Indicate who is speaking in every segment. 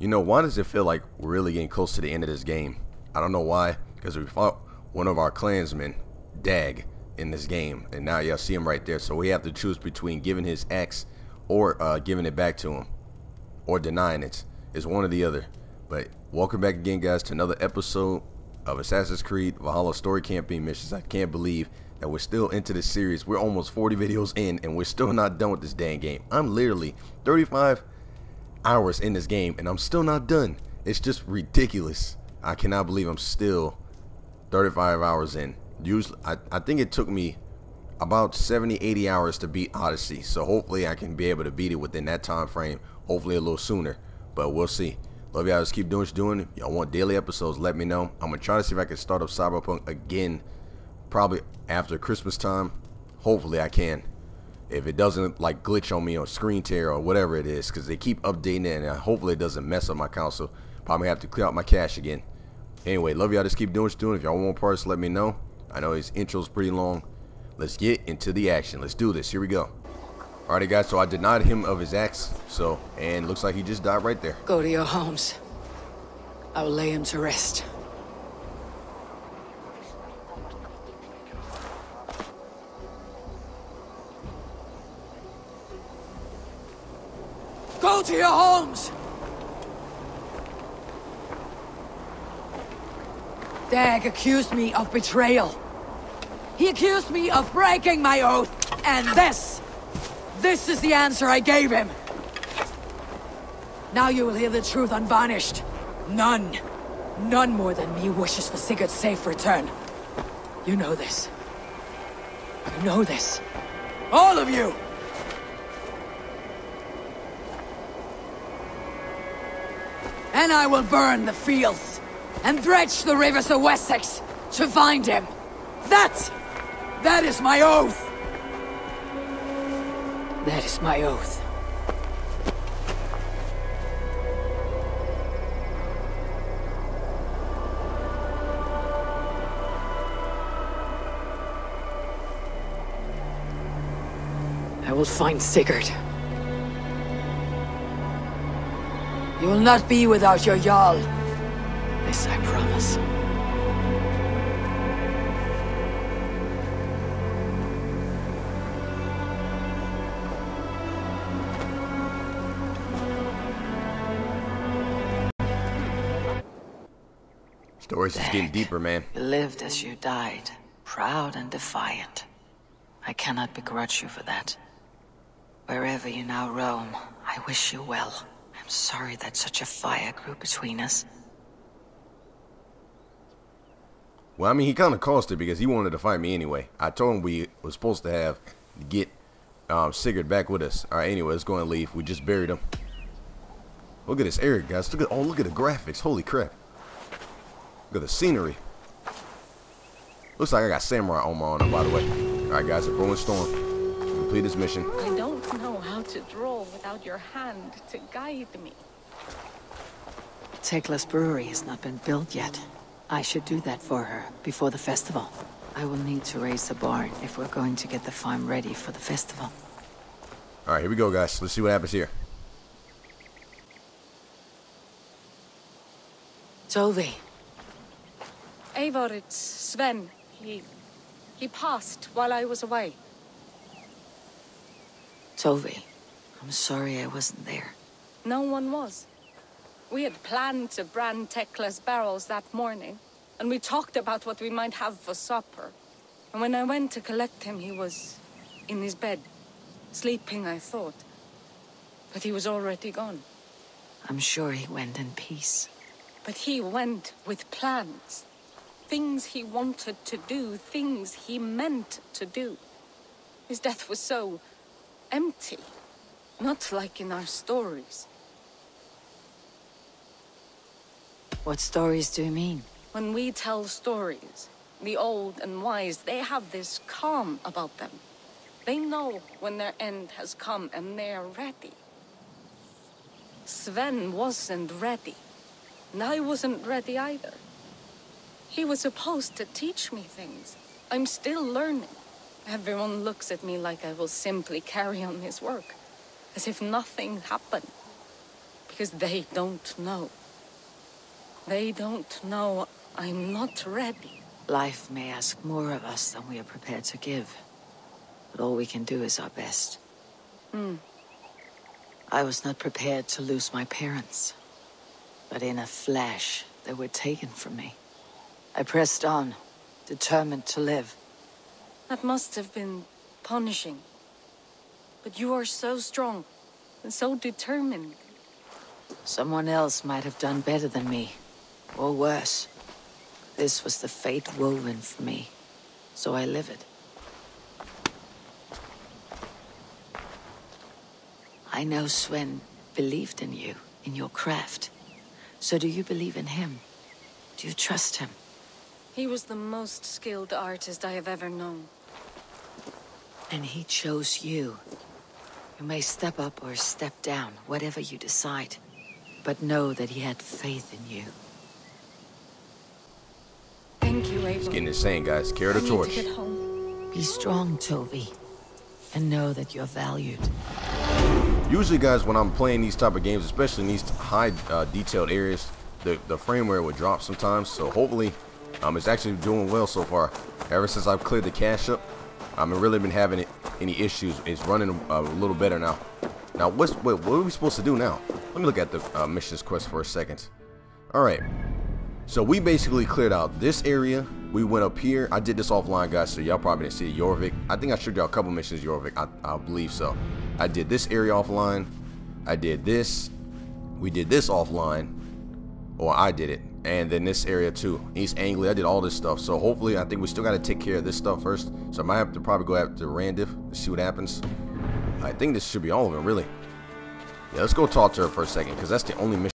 Speaker 1: You know, why does it feel like we're really getting close to the end of this game? I don't know why, because we fought one of our clansmen, Dag, in this game, and now y'all see him right there. So we have to choose between giving his axe or uh, giving it back to him, or denying it. It's one or the other. But welcome back again, guys, to another episode of Assassin's Creed Valhalla Story Campaign Missions. I can't believe that we're still into this series. We're almost 40 videos in, and we're still not done with this dang game. I'm literally 35 hours in this game and I'm still not done. It's just ridiculous. I cannot believe I'm still 35 hours in. Usually, I, I think it took me about 70, 80 hours to beat Odyssey. So hopefully I can be able to beat it within that time frame. Hopefully a little sooner, but we'll see. Love y'all. Just keep doing what you're doing. Y'all want daily episodes, let me know. I'm going to try to see if I can start up Cyberpunk again, probably after Christmas time. Hopefully I can if it doesn't like glitch on me or screen tear or whatever it is because they keep updating it and hopefully it doesn't mess up my console probably have to clear out my cache again. Anyway love y'all. Just keep doing what you're doing. If y'all want parts let me know. I know his intro's pretty long. Let's get into the action. Let's do this. Here we go. Alrighty guys so I denied him of his axe so and looks like he just died right there.
Speaker 2: Go to your homes. I will lay him to rest Go to your homes! Dag accused me of betrayal. He accused me of breaking my oath, and this, this is the answer I gave him. Now you will hear the truth unvarnished. None, none more than me wishes for Sigurd's safe return. You know this. You know this. All of you! And I will burn the fields, and dredge the rivers of Wessex to find him. That, that is my oath. That is my oath. I will find Sigurd. You will not be without your Jarl. This I promise.
Speaker 1: stories is getting deeper man
Speaker 2: You lived as you died, proud and defiant. I cannot begrudge you for that. Wherever you now roam, I wish you well. I'm sorry that such a fire grew between us.
Speaker 1: well I mean he kind of caused it because he wanted to fight me anyway I told him we were supposed to have get um, Sigurd back with us alright anyway let's go and leave we just buried him Look at this area, guys. Look at oh, look at the graphics. Holy crap! Look at the scenery. Looks like I got samurai armor on, by the way. All right, guys. A brewing storm. Complete this mission.
Speaker 3: I don't know how to draw without your hand to guide me.
Speaker 2: Tekla's brewery has not been built yet. I should do that for her before the festival. I will need to raise the barn if we're going to get the farm ready for the festival.
Speaker 1: All right, here we go, guys. Let's see what happens here.
Speaker 2: Tovi,
Speaker 3: Eivor, it's Sven. He... he passed while I was away.
Speaker 2: Tovi, I'm sorry I wasn't there.
Speaker 3: No one was. We had planned to brand Tekla's barrels that morning, and we talked about what we might have for supper. And when I went to collect him, he was in his bed, sleeping, I thought. But he was already gone.
Speaker 2: I'm sure he went in peace.
Speaker 3: But he went with plans. Things he wanted to do, things he meant to do. His death was so empty. Not like in our stories.
Speaker 2: What stories do you mean?
Speaker 3: When we tell stories, the old and wise, they have this calm about them. They know when their end has come and they're ready. Sven wasn't ready. And I wasn't ready either. He was supposed to teach me things. I'm still learning. Everyone looks at me like I will simply carry on his work. As if nothing happened. Because they don't know. They don't know I'm not ready.
Speaker 2: Life may ask more of us than we are prepared to give. But all we can do is our best.
Speaker 3: Hmm.
Speaker 2: I was not prepared to lose my parents. But in a flash, they were taken from me. I pressed on, determined to live.
Speaker 3: That must have been punishing. But you are so strong and so determined.
Speaker 2: Someone else might have done better than me, or worse. This was the fate woven for me, so I live it. I know Sven believed in you, in your craft. So do you believe in him? Do you trust him?
Speaker 3: He was the most skilled artist I have ever known.
Speaker 2: And he chose you. You may step up or step down, whatever you decide. But know that he had faith in you.
Speaker 3: Thank you, Eivor.
Speaker 1: It's getting insane, guys. Carry the torch.
Speaker 3: to get home.
Speaker 2: Be strong, Tovi. And know that you're valued.
Speaker 1: Usually, guys, when I'm playing these type of games, especially in these high uh, detailed areas, the, the frame rate would drop sometimes. So hopefully, um, it's actually doing well so far. Ever since I've cleared the cache up, I haven't really been having it, any issues. It's running a little better now. Now, what's wait, what are we supposed to do now? Let me look at the uh, missions quest for a second. All right. So we basically cleared out this area. We went up here. I did this offline, guys, so y'all probably didn't see Jorvik. I think I showed y'all a couple missions, Jorvik. I, I believe so. I did this area offline. I did this. We did this offline. Or I did it. And then this area too. East Anglia. I did all this stuff. So hopefully, I think we still got to take care of this stuff first. So I might have to probably go after Randvi and see what happens. I think this should be all of them, really. Yeah, let's go talk to her for a second, because that's the only mission.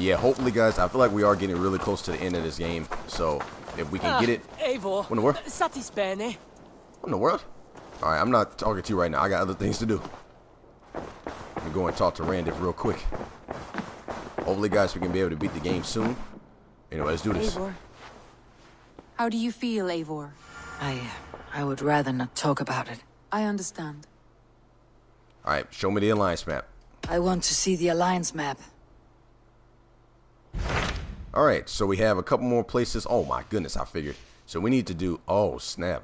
Speaker 1: But yeah, hopefully, guys, I feel like we are getting really close to the end of this game. So if we can get it, ah,
Speaker 4: Eivor,
Speaker 1: What in the world?
Speaker 4: satis bene. Eh?
Speaker 1: what in the world? All right, I'm not talking to you right now. I got other things to do. Let me go and talk to Randvi real quick. Hopefully, guys, we can be able to beat the game soon. Anyway, let's do this.
Speaker 5: Eivor. How do you feel, Eivor?
Speaker 2: I, I would rather not talk about it.
Speaker 5: I understand.
Speaker 1: All right, show me the alliance map.
Speaker 2: I want to see the Alliance map.
Speaker 1: All right, so we have a couple more places. Oh my goodness, I figured. So we need to do. Oh snap.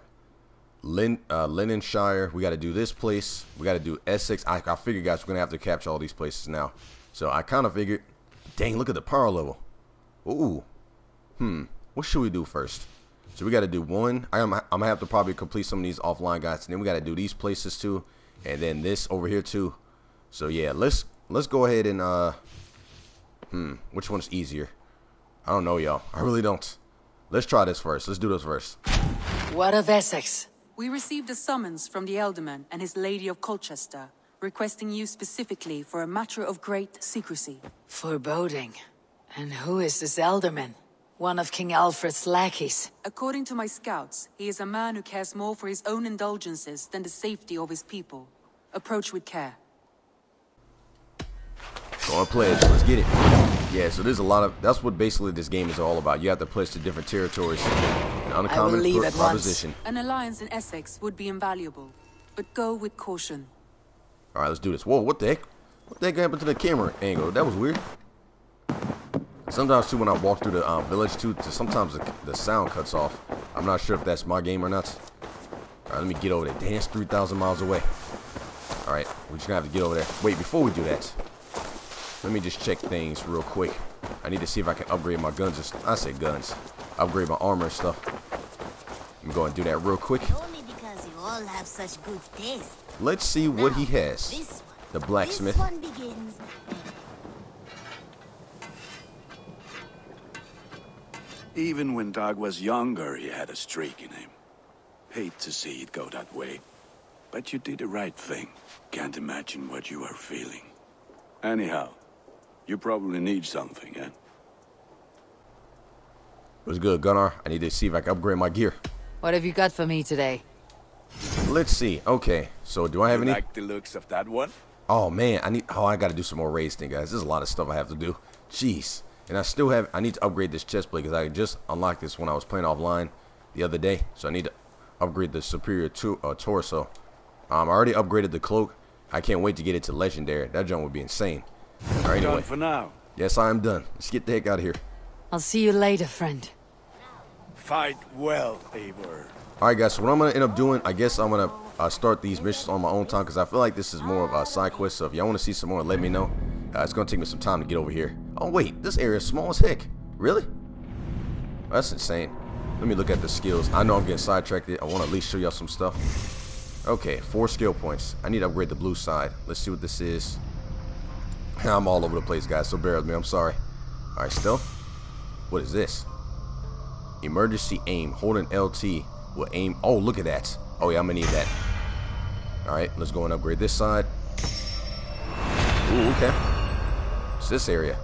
Speaker 1: Lin, uh, Linenshire. We got to do this place. We got to do Essex. I, I figured, guys, we're gonna have to capture all these places now. So I kind of figured. Dang, look at the power level. Ooh. Hmm. What should we do first? So we got to do one. I'm, I'm gonna have to probably complete some of these offline guys, and then we got to do these places too, and then this over here too. So yeah, let's let's go ahead and uh. Hmm. Which one's easier? I don't know, y'all. I really don't. Let's try this first. Let's do this first.
Speaker 2: What of Essex?
Speaker 5: We received a summons from the Ealdorman and his Lady of Colchester, requesting you specifically for a matter of great secrecy.
Speaker 2: Foreboding. And who is this Ealdorman? One of King Alfred's lackeys.
Speaker 5: According to my scouts, he is a man who cares more for his own indulgences than the safety of his people. Approach with care.
Speaker 1: Go on, pledge. Let's get it. Yeah, so there's a lot of. That's what basically this game is all about. You have to pledge to different territories. An uncommon
Speaker 2: leave
Speaker 1: pro-
Speaker 2: at once.
Speaker 1: proposition.
Speaker 5: An alliance in Essex would be invaluable, but go with caution.
Speaker 1: All right, let's do this. Whoa, what the heck? What the heck happened to the camera angle? That was weird. Sometimes too, when I walk through the um, village too, to sometimes the, the sound cuts off. I'm not sure if that's my game or not. All right, let me get over there. Dance 3,000 miles away. All right, we're just gonna have to get over there. Wait, before we do that, let me just check things real quick. I need to see if I can upgrade my guns. Just, I say guns. Upgrade my armor and stuff. I'm going to do that real quick.
Speaker 4: Only because you all have such good taste.
Speaker 1: Let's see what he has.
Speaker 4: This one.
Speaker 1: The blacksmith.
Speaker 4: This one begins.
Speaker 6: Even when Dag was younger, he had a streak in him. Hate to see it go that way. But you did the right thing. Can't imagine what you are feeling. Anyhow, you probably need something, eh?
Speaker 1: What's good, Gunnar? I need to see if I can upgrade my gear.
Speaker 2: What have you got for me today?
Speaker 1: Let's see. Okay, so do I have
Speaker 6: You
Speaker 1: any?
Speaker 6: like the looks of that one?
Speaker 1: Oh man, I need. Oh, I got to do some more raids thing, guys. There's a lot of stuff I have to do. Jeez, and I still have. I need to upgrade this chest plate because I just unlocked this when I was playing offline the other day. So I need to upgrade the superior to, uh, torso. Um, I already upgraded the cloak. I can't wait to get it to legendary. That jump would be insane. All right,
Speaker 6: Done
Speaker 1: anyway.
Speaker 6: for now.
Speaker 1: Yes, I am done. Let's get the heck out of here.
Speaker 2: I'll see you later, friend.
Speaker 6: Fight well, Eivor.
Speaker 1: All right, guys. So what I'm gonna end up doing, I guess I'm gonna uh, start these missions on my own time because I feel like this is more of a side quest. So if y'all want to see some more, let me know. Uh, it's gonna take me some time to get over here. Oh wait, this area is small as heck. Really? That's insane. Let me look at the skills. I know I'm getting sidetracked. I want to at least show y'all some stuff. Okay, four skill points. I need to upgrade the blue side. Let's see what this is. I'm all over the place, guys. So bear with me. I'm sorry. All right, stealth. What is this? Emergency aim. Holding LT will aim. Oh, look at that. Oh, yeah, I'm going to need that. All right, let's go and upgrade this side. Ooh, okay. It's this area.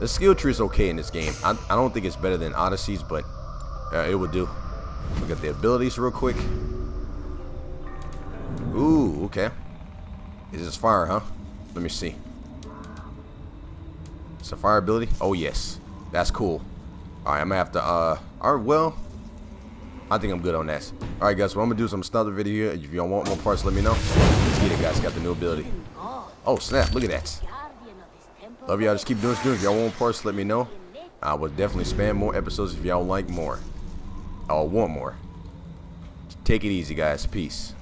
Speaker 1: The skill tree is okay in this game. I, I don't think it's better than Odyssey's, but uh, it would do. Look at the abilities real quick. Ooh, okay. Is this fire, huh? Let me see. A fire ability? Oh, yes. That's cool. Alright, I'm gonna have to, uh, alright, well, I think I'm good on that. Alright, guys, what I'm gonna do some the video. If y'all want more parts, let me know. Let's get it, guys. Got the new ability. Oh, snap. Look at that. Love y'all. Just keep doing what you're doing. If y'all want parts, let me know. I will definitely spam more episodes if y'all like more. I want more. Take it easy, guys. Peace.